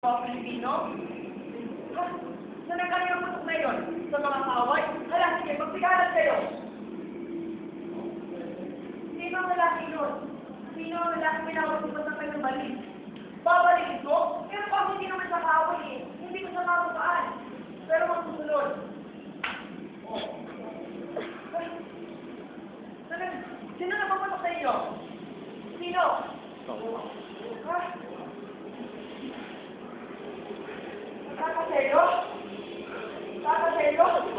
mga Pilipino? Ha? Saan ang kanyang putok na yun? Sa mga kaway? Hala, sige, magsigalan kayo! Sino ang lalaki yun? Sino ang lalaki pinawag sa sa kanyang bali? Babalikin ko? Pero pag hindi naman sa kaway eh, hindi ko sa kapapaan. Pero magsusunod. Oh. Sino na puputok sa inyo? Sino? Ha? Sácaselo. Sácaselo.